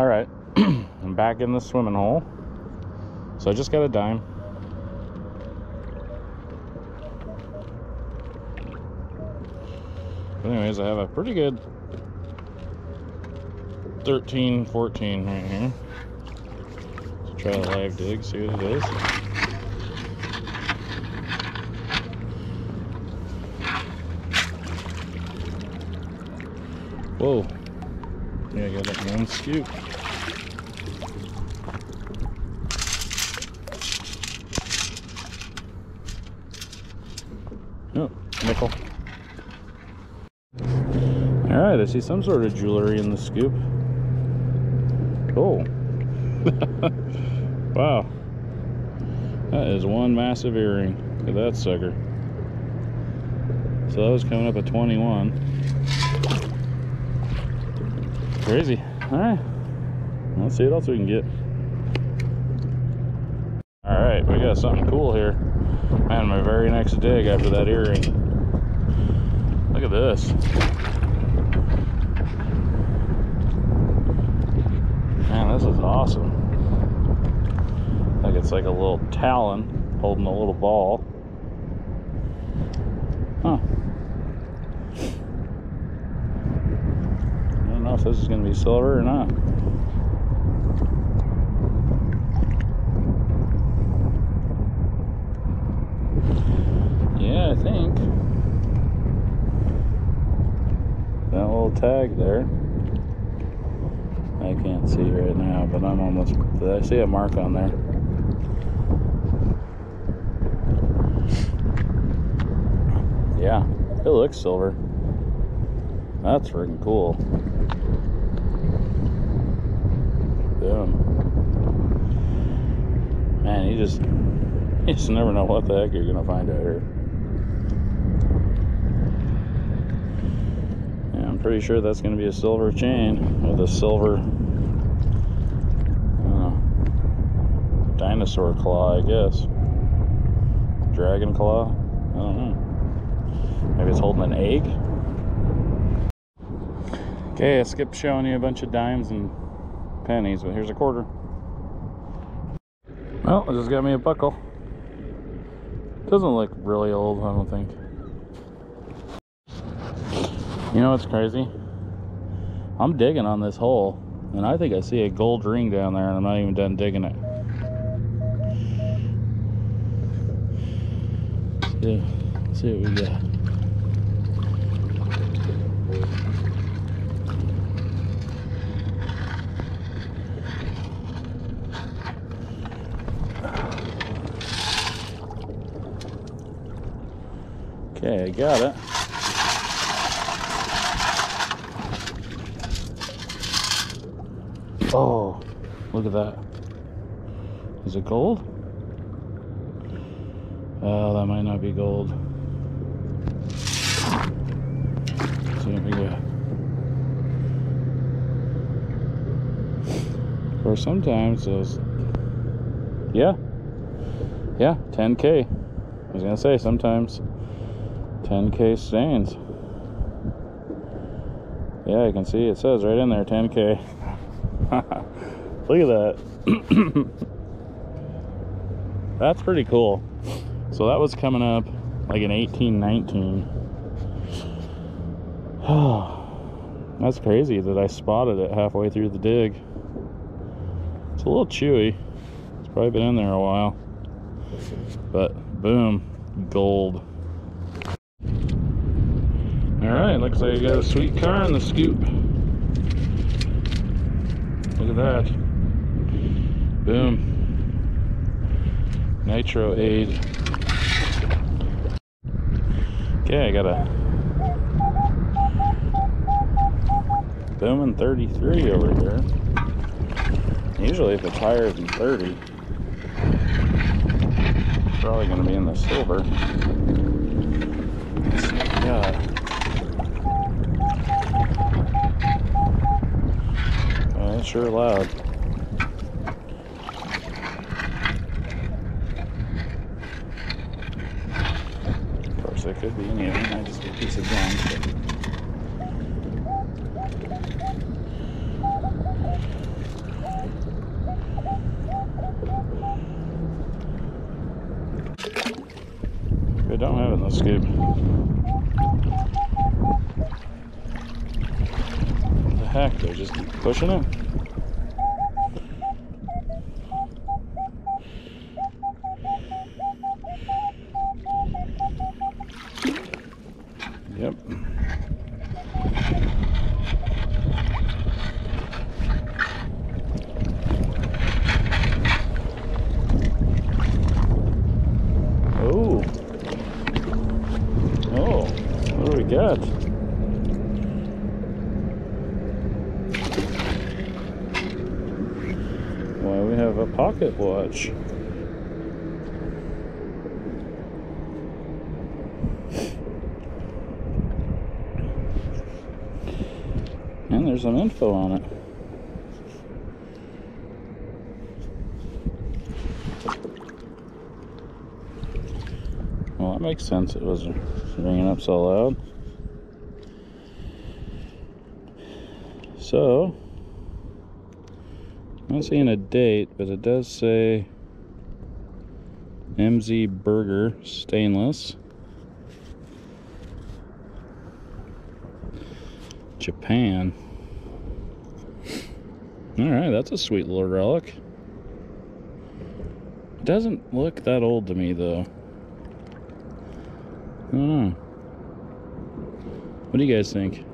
All right, I'm back in the swimming hole. So I just got a dime. But anyways, I have a pretty good 13, 14 right here. Try a live dig, see what it is. Whoa. Got that one scoop. Oh, nickel. Alright, I see some sort of jewelry in the scoop. Oh. wow. That is one massive earring. Look at that sucker. So that was coming up at 21. Crazy. Alright. Let's see what else we can get. Alright, we got something cool here. Man, my very next dig after that earring. Look at this. Man, this is awesome. I think it's like a little talon holding a little ball. Huh. I don't know if this is going to be silver or not. Yeah, I think. That little tag there. I can't see right now, but I'm almost. I see a mark on there? Yeah, it looks silver. That's freaking cool. Man, you just you just never know what the heck you're gonna find out here. Yeah, I'm pretty sure that's gonna be a silver chain with a silver dinosaur claw, I guess. Dragon claw? I don't know. Maybe it's holding an egg. Okay, I skipped showing you a bunch of dimes and pennies, but here's a quarter. Well, I just got me a buckle. Doesn't look really old, I don't think. You know what's crazy? I'm digging on this hole, and I think I see a gold ring down there, and I'm not even done digging it. Yeah, let's see what we got. Okay, I got it. Oh, look at that. Is it gold? Oh, that might not be gold. See what we go. Course, sometimes those. Yeah. Yeah, 10K. I was gonna say, sometimes 10K stains. Yeah, you can see it says right in there 10K. Look at that. That's pretty cool. So that was coming up like in 1819. That's crazy that I spotted it halfway through the dig. It's a little chewy. It's probably been in there a while. But boom, gold. All right, looks like you got a sweet car in the scoop. Look at that. Boom. Nitro aid. Okay, I got a booming 33 over here. Usually if it's higher than 30, it's probably gonna be in the silver. sure loud. Of course, it could be any of them. I just get a piece of junk. They don't have it escape. the the heck? They're just pushing it. Why, we have a pocket watch. And there's some info on it. Well, that makes sense. It was ringing up so loud. So, I'm not seeing a date, but it does say MZ Berger Stainless. Japan. Alright, that's a sweet little relic. It doesn't look that old to me, though. I don't know. What do you guys think?